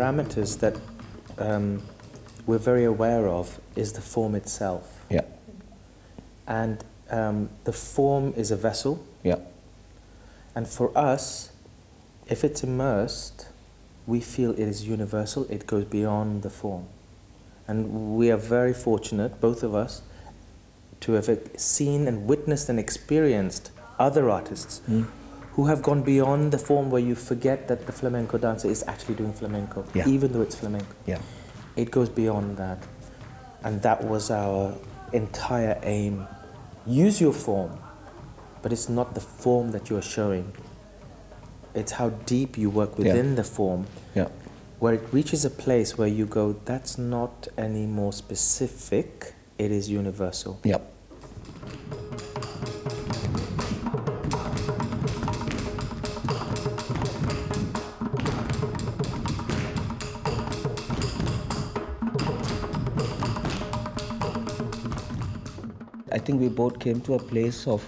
parameters that um, we're very aware of is the form itself. Yeah. And um, the form is a vessel. Yeah. And for us, if it's immersed, we feel it is universal, it goes beyond the form. And we are very fortunate, both of us, to have seen and witnessed and experienced other artists Mm. Who have gone beyond the form where you forget that the flamenco dancer is actually doing flamenco, Yeah. even though it's flamenco. Yeah. It goes beyond that. And that was our entire aim. Use your form, but it's not the form that you are showing. It's how deep you work Yeah. within the form, Yeah. where it reaches a place where you go, that's not any more specific, it is universal. Yeah. I think we both came to a place of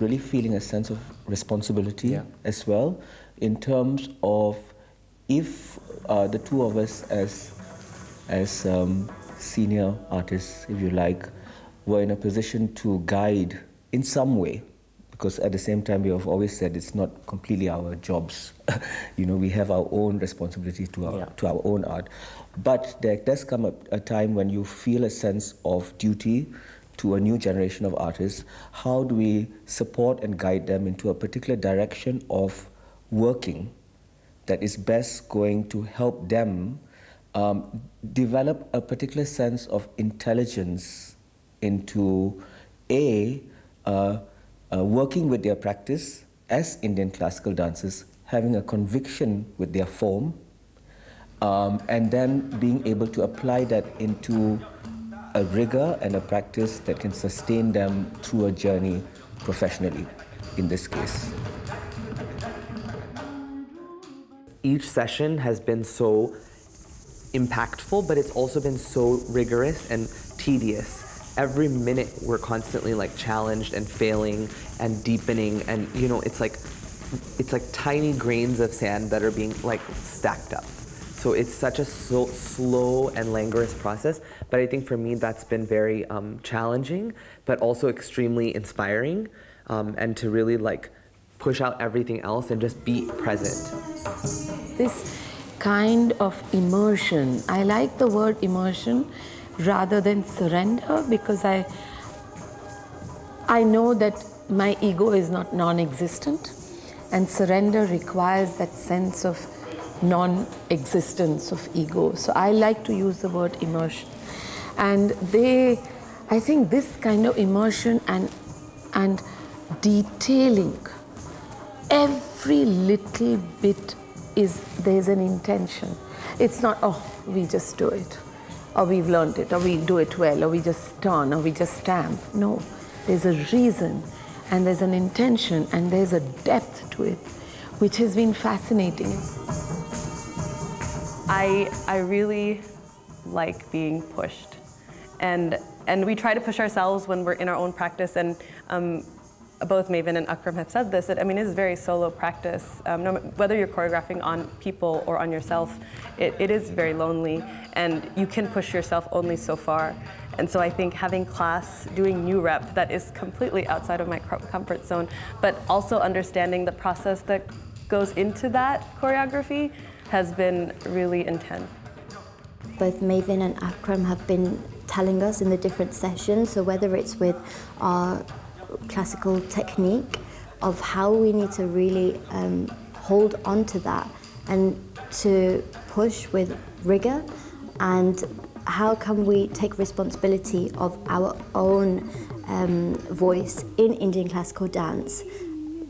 really feeling a sense of responsibility Yeah. as well, in terms of if uh, the two of us as as um, senior artists, if you like, were in a position to guide in some way, because at the same time we have always said it's not completely our jobs. you know, we have our own responsibility to our Yeah. to our own art, but there does come a, a time when you feel a sense of duty to a new generation of artists. How do we support and guide them into a particular direction of working? that is best going to help them um, develop a particular sense of intelligence into a uh, uh, working with their practice as Indian classical dancers, having a conviction with their form, um, and then being able to apply that into a rigor and a practice that can sustain them through a journey professionally, in this case. each session has been so impactful, but it's also been so rigorous and tedious. Every minute we're constantly like challenged and failing and deepening and you know it's like it's like tiny grains of sand that are being like stacked up. So it's such a so, slow and languorous process, but I think for me that's been very um, challenging, but also extremely inspiring, um, and to really like push out everything else and just be present. This kind of immersion, I like the word immersion rather than surrender because I, I know that my ego is not non existent, and surrender requires that sense of non existence of ego. So I like to use the word immersion. And they, I think this kind of immersion and, and detailing every little bit is there's an intention. It's not, oh, we just do it, or we've learned it, or we do it well, or we just turn, or we just stamp. No, there's a reason, and there's an intention, and there's a depth to it, which has been fascinating. I, I really like being pushed. And, and we try to push ourselves when we're in our own practice. And um, both Mavin and Akram have said this. That, I mean, it is very solo practice. Um, no, whether you're choreographing on people or on yourself, it, it is very lonely. And you can push yourself only so far. And so I think having class, doing new rep that is completely outside of my comfort zone, but also understanding the process that goes into that choreography has been really intense. Both Mavin and Akram have been telling us in the different sessions, so whether it's with our classical technique of how we need to really um, hold on to that and to push with rigor and how can we take responsibility of our own um, voice in Indian classical dance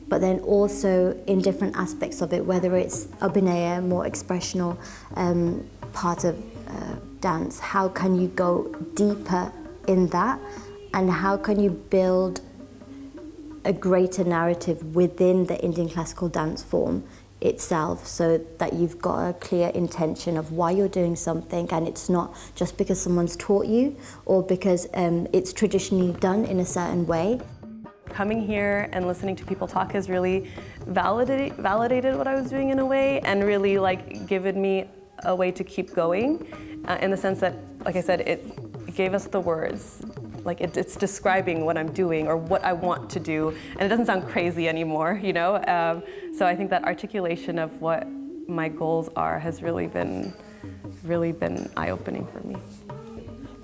but then also in different aspects of it, whether it's abhinaya, more expressional um, part of dance, how can you go deeper in that and how can you build a greater narrative within the Indian classical dance form itself so that you've got a clear intention of why you're doing something and it's not just because someone's taught you or because um, it's traditionally done in a certain way. Coming here and listening to people talk has really validated, validated what I was doing in a way and really like given me a way to keep going uh, in the sense that, like I said, it gave us the words. Like it, it's describing what I'm doing or what I want to do, and it doesn't sound crazy anymore, you know. Um, so I think that articulation of what my goals are has really been, really been eye-opening for me.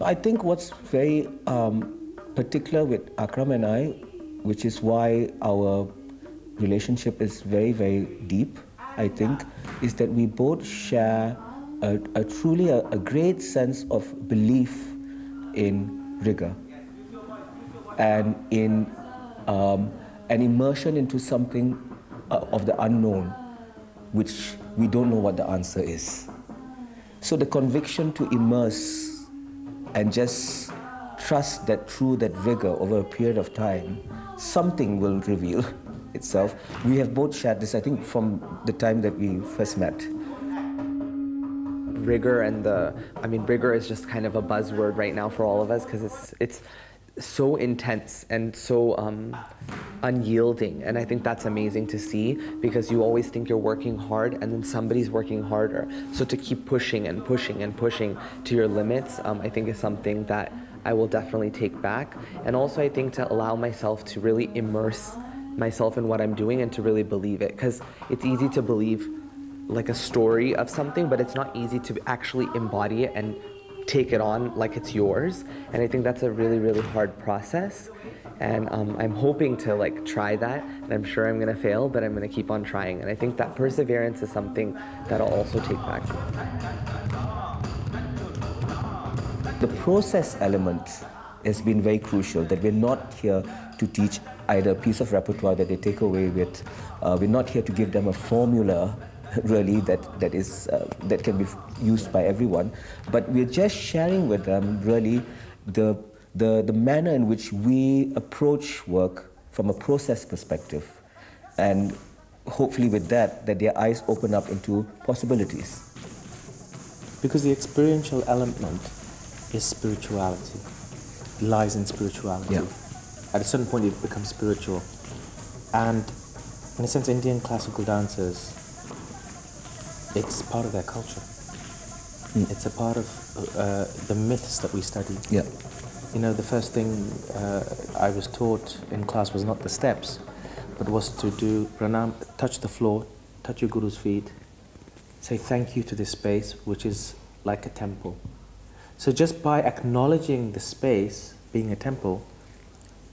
I think what's very um, particular with Akram and I, which is why our relationship is very, very deep, I think, is that we both share a, a truly a, a, great sense of belief in rigor and in um, an immersion into something uh, of the unknown, which we don't know what the answer is. So the conviction to immerse and just trust that through that rigor over a period of time, something will reveal itself. We have both shared this, I think, from the time that we first met. Rigor and the, I mean, rigor is just kind of a buzzword right now for all of us because it's, it's so intense and so um, unyielding. And I think that's amazing to see because you always think you're working hard and then somebody's working harder. So to keep pushing and pushing and pushing to your limits, um, I think is something that I will definitely take back. And also, I think to allow myself to really immerse myself in what I'm doing and to really believe it. Because it's easy to believe like a story of something, but it's not easy to actually embody it and take it on like it's yours. And I think that's a really, really hard process. And um, I'm hoping to like try that. And I'm sure I'm gonna fail, but I'm gonna keep on trying. And I think that perseverance is something that I'll also take back. The process element has been very crucial, that we're not here to teach either a piece of repertoire that they take away with. Uh, we're not here to give them a formula really that, that, is, uh, that can be used by everyone, but we're just sharing with them really the, the, the manner in which we approach work from a process perspective. And hopefully with that, that their eyes open up into possibilities. Because the experiential element is spirituality. Lies in spirituality. Yeah. At a certain point, it becomes spiritual. And in a sense, Indian classical dancers, it's part of their culture. Mm. It's a part of uh, the myths that we study. Yeah. You know, the first thing uh, I was taught in class was not the steps, but was to do pranam, touch the floor, touch your guru's feet, say thank you to this space, which is like a temple. So just by acknowledging the space being a temple,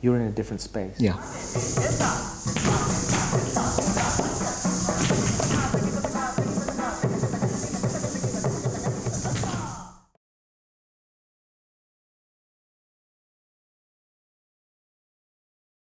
you're in a different space. Yeah.